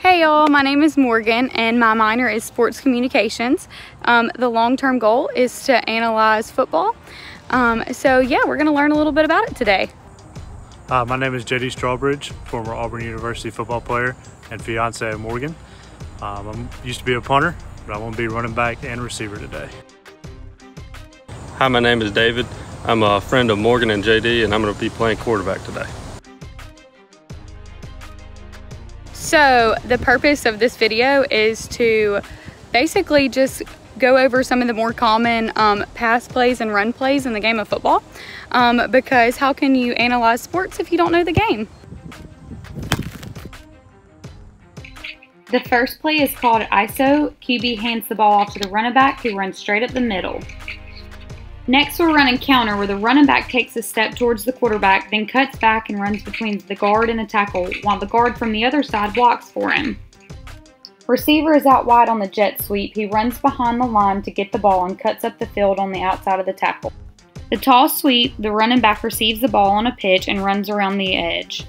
Hey y'all, my name is Morgan and my minor is sports communications. Um, the long-term goal is to analyze football. Um, so yeah, we're gonna learn a little bit about it today. Uh, my name is JD Strawbridge, former Auburn University football player and fiance of Morgan. Um, I used to be a punter, but I want to be running back and receiver today. Hi, my name is David. I'm a friend of Morgan and JD, and I'm going to be playing quarterback today. So the purpose of this video is to basically just go over some of the more common um, pass plays and run plays in the game of football um, because how can you analyze sports if you don't know the game? The first play is called ISO. QB hands the ball off to the running back who runs straight up the middle. Next, we're running counter where the running back takes a step towards the quarterback, then cuts back and runs between the guard and the tackle, while the guard from the other side blocks for him. Receiver is out wide on the jet sweep. He runs behind the line to get the ball and cuts up the field on the outside of the tackle. The toss sweep, the running back receives the ball on a pitch and runs around the edge.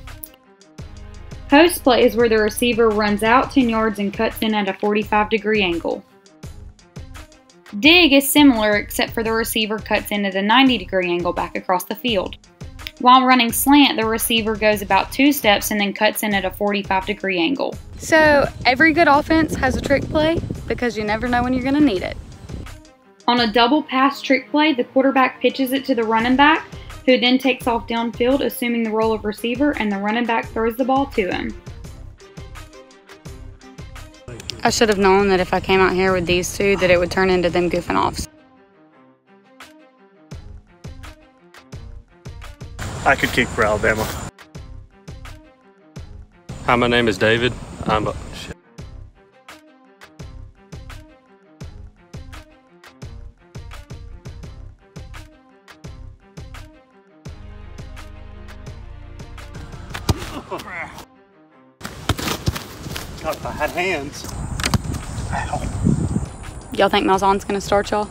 Post play is where the receiver runs out 10 yards and cuts in at a 45 degree angle. Dig is similar except for the receiver cuts in at a 90 degree angle back across the field. While running slant, the receiver goes about two steps and then cuts in at a 45 degree angle. So every good offense has a trick play because you never know when you're going to need it. On a double pass trick play, the quarterback pitches it to the running back, who then takes off downfield, assuming the role of receiver, and the running back throws the ball to him. I should have known that if I came out here with these two that it would turn into them goofing off. I could kick for Alabama. Hi, my name is David. I'm a, shit. God, if I had hands. Y'all think Malzahn's gonna start y'all?